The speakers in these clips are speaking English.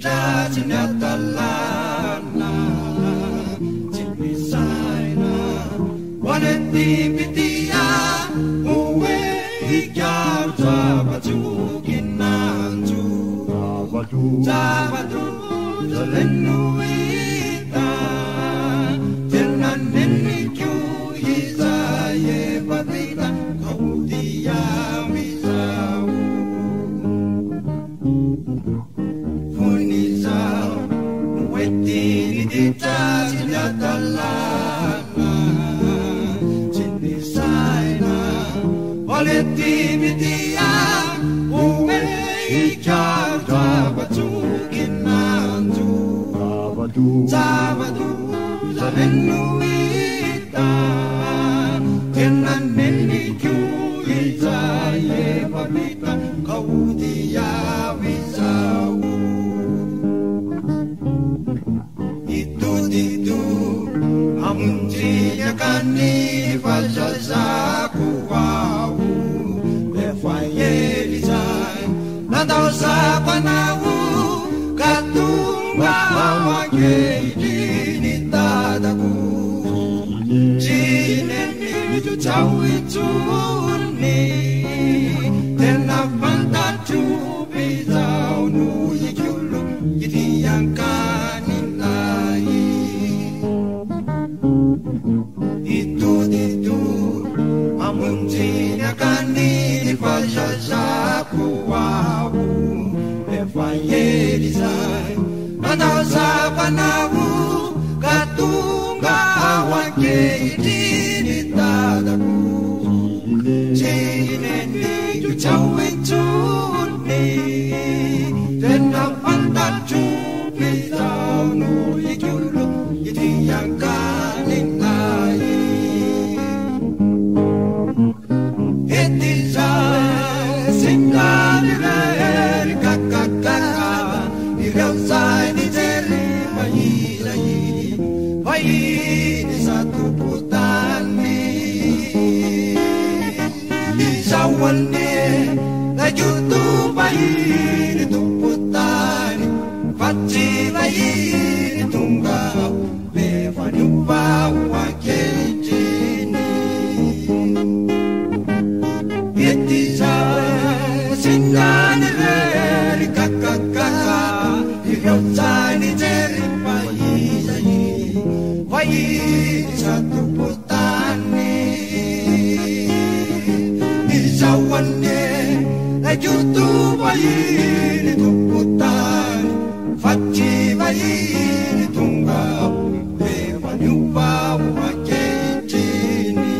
judging at the line, Jimmy Pitia, away, Yar Tabatu, Ginantu, Tabatu, Tabatu, Tabatu, Oleti mitia Uwe ikau Tabatu kinantu Sabado zalenuita Tena neni kyu isaye Kaudia misau itu itu amuntia kani fajazaku sapanau katunga wake jini tadaku. Jineni mitu chawi tena fanta tu bizau nu yikulu yiti yang itu itu wau Nadau sapanawu katunga awake idini tadaku Jineni jucawe tuni Tena panta cupi usai di ilahi Bayi di satu putan ni Di sawan ni Laju tu bayi di tumputan Faci layi Irautani jeri pahizai Wai satu putani Isawanye Ajutu bahiri tumputani Faci bahiri tunggau Lewa nyumba wake jini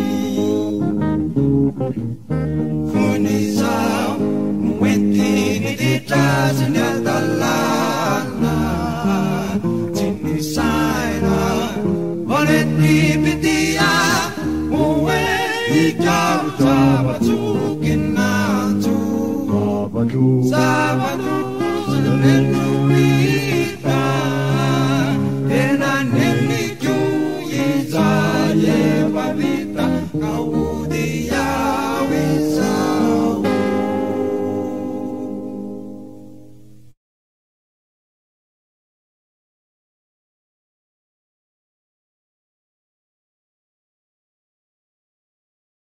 Funizao Voletti pitia Uwe Ikau Sabatu Kinatu Sabatu Sabatu